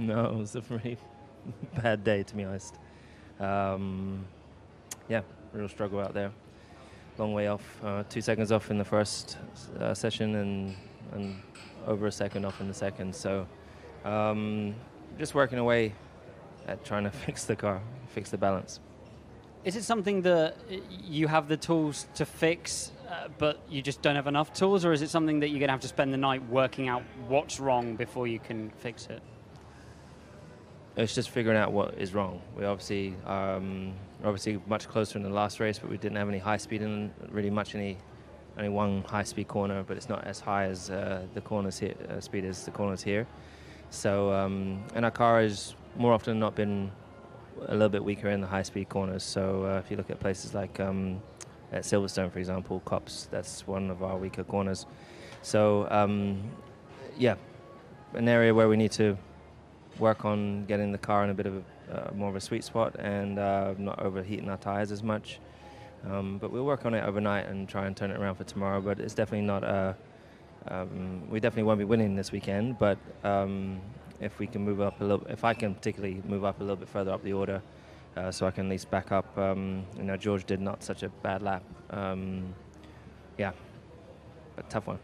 No, it was a very bad day to be honest. Um, yeah, real struggle out there. Long way off, uh, two seconds off in the first uh, session and and over a second off in the second. So um, just working away at trying to fix the car, fix the balance. Is it something that you have the tools to fix, uh, but you just don't have enough tools, or is it something that you're going to have to spend the night working out what's wrong before you can fix it? It's just figuring out what is wrong. We obviously um, obviously much closer in the last race, but we didn't have any high speed in really much any only one high speed corner, but it's not as high as uh, the corners here, uh, speed as the corners here. So um, and our car has more often not been a little bit weaker in the high speed corners. So uh, if you look at places like um, at Silverstone, for example, Copse, that's one of our weaker corners. So um, yeah, an area where we need to work on getting the car in a bit of a, uh, more of a sweet spot and uh, not overheating our tires as much. Um, but we'll work on it overnight and try and turn it around for tomorrow. But it's definitely not a. Um, we definitely won't be winning this weekend, but um, if we can move up a little, if I can particularly move up a little bit further up the order, uh, so I can at least back up. Um, you know, George did not such a bad lap. Um, yeah, but tough one.